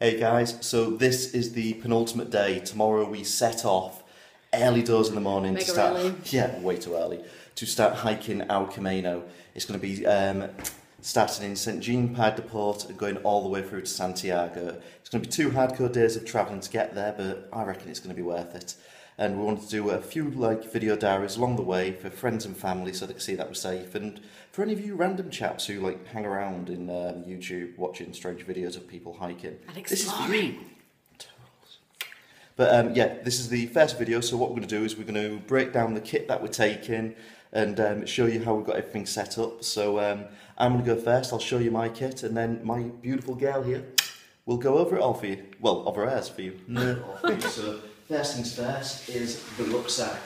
Hey guys, so this is the penultimate day. Tomorrow we set off early doors in the morning Mega to start. early. Yeah, way too early to start hiking our Camino. It's going to be um, starting in St Jean Pied de Port and going all the way through to Santiago. It's going to be two hardcore days of travelling to get there, but I reckon it's going to be worth it. And we wanted to do a few like video diaries along the way for friends and family so they could see that we're safe. And for any of you random chaps who like hang around in um, YouTube watching strange videos of people hiking, And this is for you. But um, yeah, this is the first video. So what we're going to do is we're going to break down the kit that we're taking and um, show you how we've got everything set up. So um, I'm going to go first. I'll show you my kit, and then my beautiful girl here will go over it all for you. Well, over hers for you. No, all for you. So first things first is the rucksack,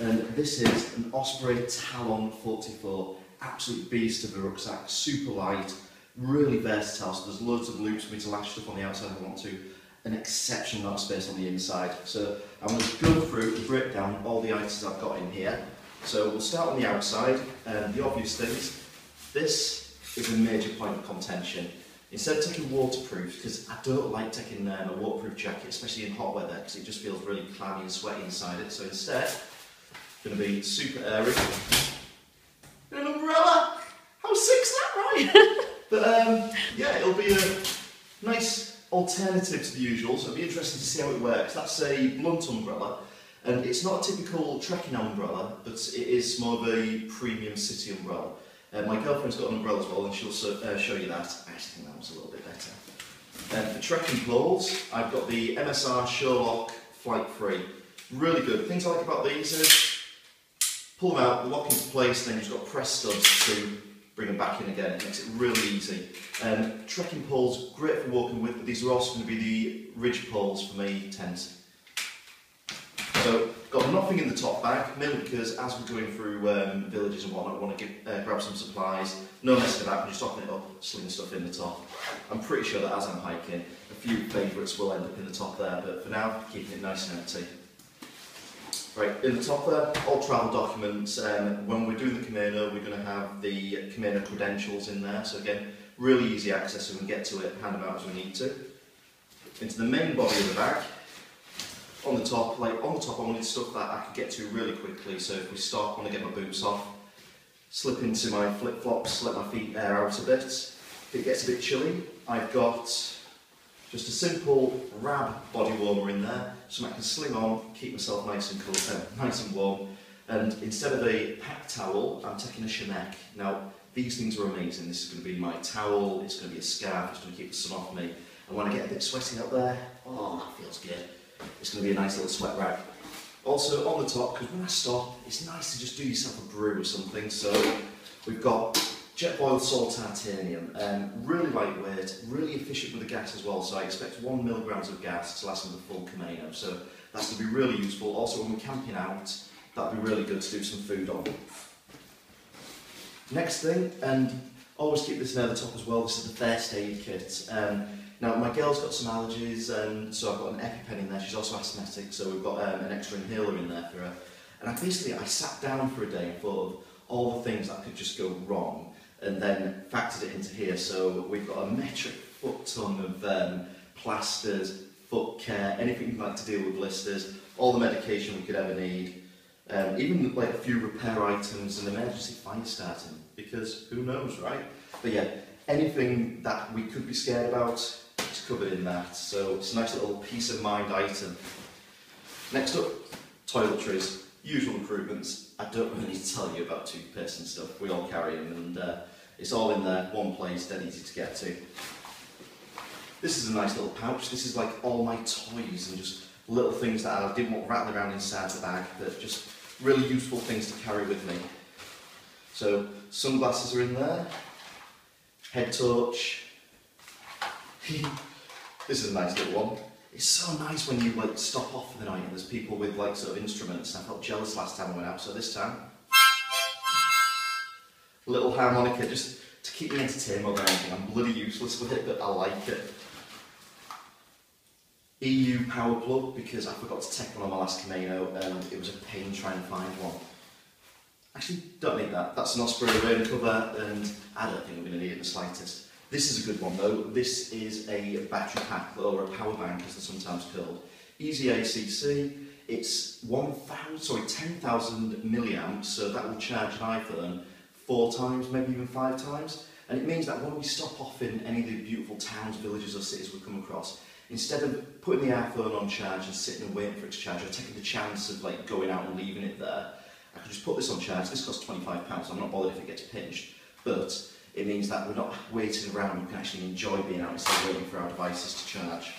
and this is an Osprey Talon 44. Absolute beast of a rucksack, super light, really versatile. So there's loads of loops for me to lash stuff on the outside if I want to an exceptional amount of space on the inside. So I'm going to go through and break down all the items I've got in here. So we'll start on the outside, and the obvious things. This is a major point of contention. Instead of taking waterproof, because I don't like taking um, a waterproof jacket, especially in hot weather, because it just feels really clammy and sweaty inside it. So instead, it's going to be super airy. An umbrella! How sick's that, right? but um, yeah, it'll be a nice alternative to the usual, so it'll be interesting to see how it works. That's a blunt umbrella, and it's not a typical trekking umbrella, but it is more of a premium city umbrella. Uh, my girlfriend's got an umbrella as well, and she'll so, uh, show you that. I think that was a little bit better. Um, for trekking poles, I've got the MSR Sherlock Flight Free. Really good. Things I like about these is pull them out, lock into place, then you've got press studs to bring them back in again. It makes it really easy. Um, trekking poles, great for walking with, but these are also going to be the ridge poles for me tent. Got nothing in the top bag, mainly because as we're going through um, villages and whatnot, I want to get, uh, grab some supplies. No messing about, just open it up, sling stuff in the top. I'm pretty sure that as I'm hiking, a few favourites will end up in the top there, but for now, keeping it nice and empty. Right, in the top there, all travel documents. Um, when we're doing the Camino, we're going to have the Camino credentials in there. So again, really easy access so we can get to it, hand them out as we need to. Into the main body of the bag. On the top, like on the top I wanted stuff that I could get to really quickly. So if we stop, I want to get my boots off, slip into my flip-flops, let my feet air out a bit. If it gets a bit chilly, I've got just a simple Rab body warmer in there, so I can sling on, keep myself nice and cool, uh, nice and warm. And instead of a pack towel, I'm taking a Shemagh. Now, these things are amazing. This is going to be my towel, it's going to be a scarf, it's going to keep the sun off me. And when I get a bit sweaty out there, oh, that feels good. It's going to be a nice little sweat rag. Also, on the top, because when I stop, it's nice to just do yourself a brew or something. So, we've got Jetboil Sol Titanium, um, really lightweight, really efficient with the gas as well, so I expect one milligrams of gas to last me the full Camino, so that's going to be really useful. Also when we're camping out, that'd be really good to do some food on. Next thing, and always keep this near the top as well, this is the first aid kit. Um, Now, my girl's got some allergies, and so I've got an EpiPen in there. She's also asthmatic, so we've got um, an extra inhaler in there for her. And I basically, I sat down for a day and thought of all the things that could just go wrong, and then factored it into here. So we've got a metric foot ton of um, plasters, foot care, anything you'd like to deal with blisters, all the medication we could ever need, um, even like a few repair items and emergency fire starting, because who knows, right? But yeah, anything that we could be scared about, is covered in that. So it's a nice little peace of mind item. Next up, toiletries. Usual improvements. I don't really need to tell you about toothpaste and stuff. We all carry them and uh, it's all in there, one place, dead easy to get to. This is a nice little pouch. This is like all my toys and just little things that I didn't want rattling around inside the bag, but just really useful things to carry with me. So sunglasses are in there, head torch. This is a nice little one. It's so nice when you like stop off for the night and there's people with like sort of instruments. I felt jealous last time I went out, so this time, little harmonica just to keep me entertained more than anything. I'm bloody useless with it, but I like it. EU power plug because I forgot to take one on my last Camino and it was a pain trying to find one. Actually, don't need that. That's an Osprey rain cover and I don't think I'm going to need it in the slightest. This is a good one though. This is a battery pack or a power bank as they're sometimes called. EasyAcc. It's 1,000, sorry, 10,000 milliamps, so that will charge an iPhone four times, maybe even five times. And it means that when we stop off in any of the beautiful towns, villages or cities we come across, instead of putting the iPhone on charge and sitting and waiting for it to charge or taking the chance of like going out and leaving it there, I can just put this on charge. This costs £25, so I'm not bothered if it gets pinched. But it means that we're not waiting around, we can actually enjoy being out instead of waiting for our devices to charge.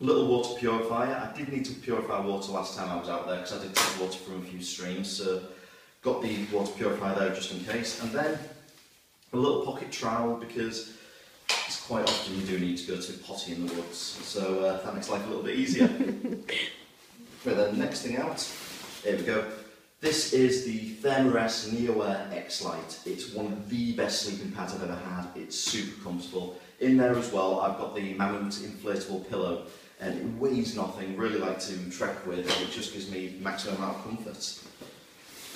Little water purifier. I did need to purify water last time I was out there because I did take water from a few streams, so got the water purifier there just in case. And then a little pocket trowel because it's quite often you do need to go to potty in the woods, so uh, that makes life a little bit easier. right then, next thing out, here we go. This is the Thermarest NeoAir X-Lite. It's one of the best sleeping pads I've ever had. It's super comfortable. In there as well, I've got the Mammut inflatable pillow and it weighs nothing, really like to trek with, and it just gives me maximum amount of comfort.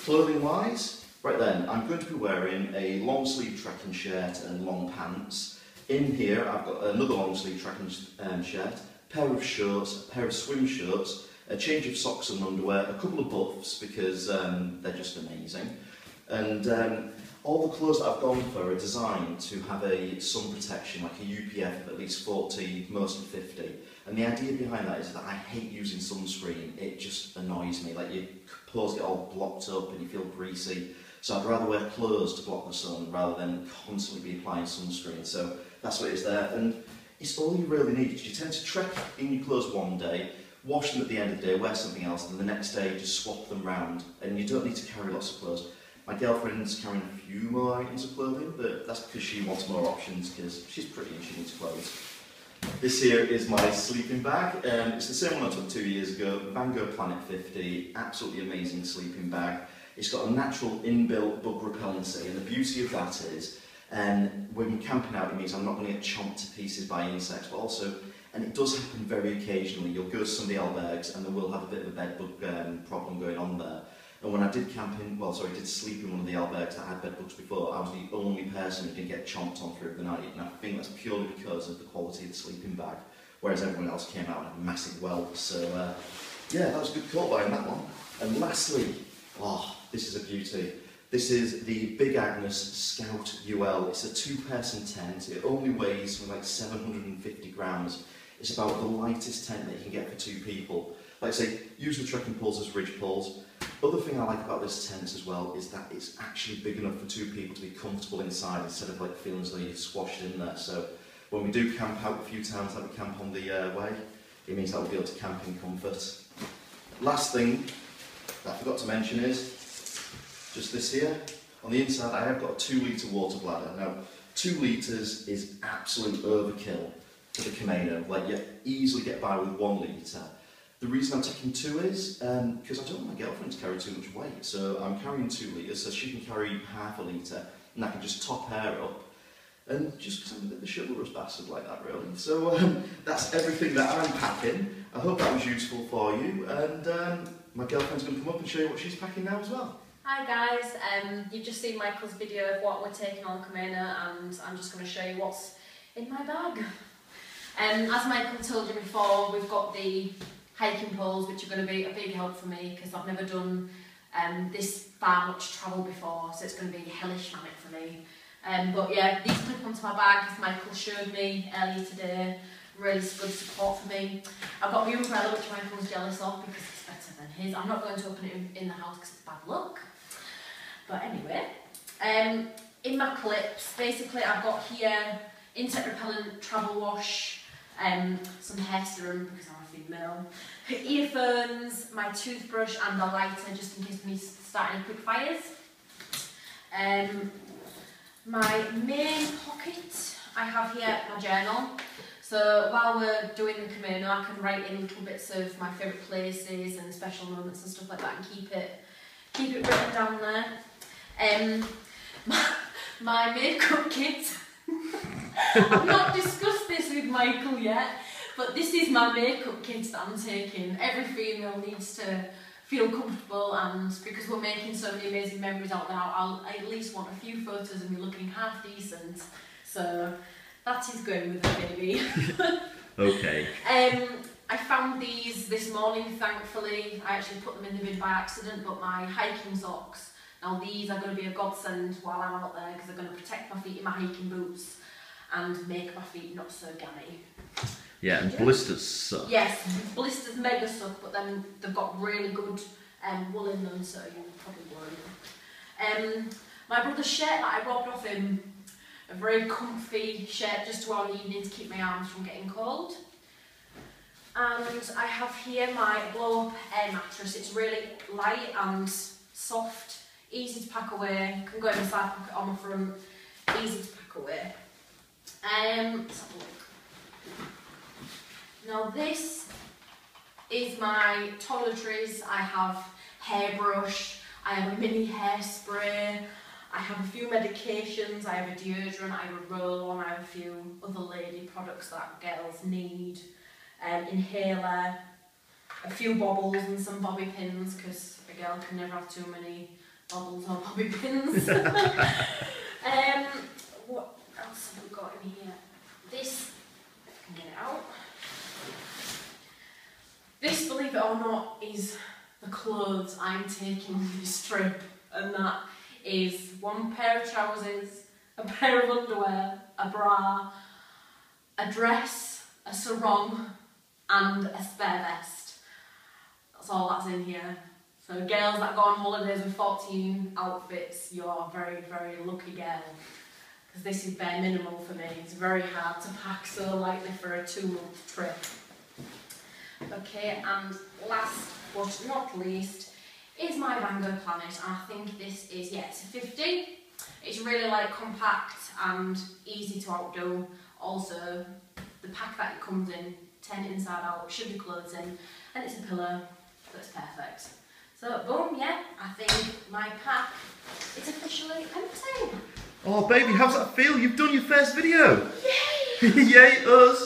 Clothing wise, right then, I'm going to be wearing a long sleeve trekking shirt and long pants. In here, I've got another long sleeve trekking um, shirt, pair of shorts, pair of swim shorts, a change of socks and underwear, a couple of buffs because um, they're just amazing. And um, all the clothes that I've gone for are designed to have a sun protection, like a UPF of at least 40, mostly 50. And the idea behind that is that I hate using sunscreen. It just annoys me. Like your pores get all blocked up and you feel greasy. So I'd rather wear clothes to block the sun rather than constantly be applying sunscreen. So that's what it is there. And it's all you really need. You tend to trek in your clothes one day, wash them at the end of the day, wear something else, and the next day just swap them round. And you don't need to carry lots of clothes. My girlfriend's carrying a few more items of clothing, but that's because she wants more options because she's pretty and she needs clothes. This here is my sleeping bag. Um, it's the same one I took two years ago, Vango Planet 50, absolutely amazing sleeping bag. It's got a natural inbuilt bug repellency and the beauty of that is And when you're camping out, it means I'm not going to get chomped to pieces by insects, but also, and it does happen very occasionally, you'll go to some of the albergs and they will have a bit of a bed bug um, problem going on there. And when I did camp in, well, sorry, I did sleep in one of the albergs that had bed bugs before, I was the only person who didn't get chomped on through the night. And I think that's purely because of the quality of the sleeping bag, whereas everyone else came out in a massive welt. So, uh, yeah, that was a good call by that one. And lastly, oh, this is a beauty. This is the Big Agnes Scout UL. It's a two-person tent. It only weighs something like 750 grams. It's about the lightest tent that you can get for two people. Like I say, use the trekking poles as ridge poles. Other thing I like about this tent as well is that it's actually big enough for two people to be comfortable inside instead of like feeling as though you're squashed in there. So when we do camp out a few times like we camp on the uh, way, it means that we'll be able to camp in comfort. Last thing that I forgot to mention is just this here. On the inside I have got a two litre water bladder. Now two litres is absolute overkill for the Camino. Like you easily get by with one litre. The reason I'm taking two is because um, I don't want my girlfriend to carry too much weight. So I'm carrying two litres so she can carry half a litre and I can just top her up. And just because I'm a bit of a chivalrous bastard like that really. So um, that's everything that I'm packing. I hope that was useful for you and um, my girlfriend's going to come up and show you what she's packing now as well. Hi guys, um, you've just seen Michael's video of what we're taking on Camino and I'm just going to show you what's in my bag. Um, as Michael told you before, we've got the hiking poles, which are going to be a big help for me because I've never done um, this far much travel before, so it's going to be hellish manic for me. Um, but yeah, these clip onto my bag as Michael showed me earlier today. Really good support for me. I've got my umbrella, which Michael's jealous of because it's better than his. I'm not going to open it in the house because it's bad luck. But anyway, um, in my clips, basically I've got here insect repellent travel wash, um, some hair serum because I'm a female, earphones, my toothbrush and a lighter just in case we start any quick fires. Um, my main pocket, I have here my journal. So while we're doing the Camino, I can write in little bits of my favourite places and special moments and stuff like that and keep it keep it written down there. Um, my, my makeup kit I've not discussed this with Michael yet, but this is my makeup kit that I'm taking. Every female needs to feel comfortable and because we're making so many amazing memories out there, I'll at least want a few photos of me looking half decent. So that is going with the baby. Okay. Um, I found these this morning, thankfully. I actually put them in the bin by accident, but my hiking socks. Now these are going to be a godsend while I'm out there because they're going to protect my feet in my hiking boots and make my feet not so gammy. Yeah, and blisters suck. Yes, blisters mega suck, but then they've got really good um, wool in them, so you probably won't. Um, my brother's shirt that I robbed off him, a very comfy shirt just to wear in the evening to keep my arms from getting cold. And I have here my blow up air mattress. It's really light and soft, easy to pack away, can go in the side pocket on my front, easy to pack away. Um, let's have a look. Now this is my toiletries. I have hairbrush, I have a mini hairspray, I have a few medications, I have a deodorant, I have a roll-on, I have a few other lady products that girls need, um, inhaler, a few bobbles and some bobby pins because a girl can never have too many bobbles or bobby pins. um, what else have we got in here? This, if I can get it out. This, believe it or not, is the clothes I'm taking on this trip, and that is one pair of trousers, a pair of underwear, a bra, a dress, a sarong, and a spare vest. That's all that's in here. So girls that go on holidays with 14 outfits, you're very, very lucky girl. Because this is bare minimal for me. It's very hard to pack so lightly for a two month trip. Okay, and last but not least is my Vango Planet. I think this is, yeah, it's a 50. It's really like compact and easy to outdo. Also, the pack that it comes in, 10 inside out, should be clothes in, and it's a pillow, that's perfect. So boom, yeah, I think my pack is officially empty. Oh, baby, how's that feel? You've done your first video. Yay! Yay, us.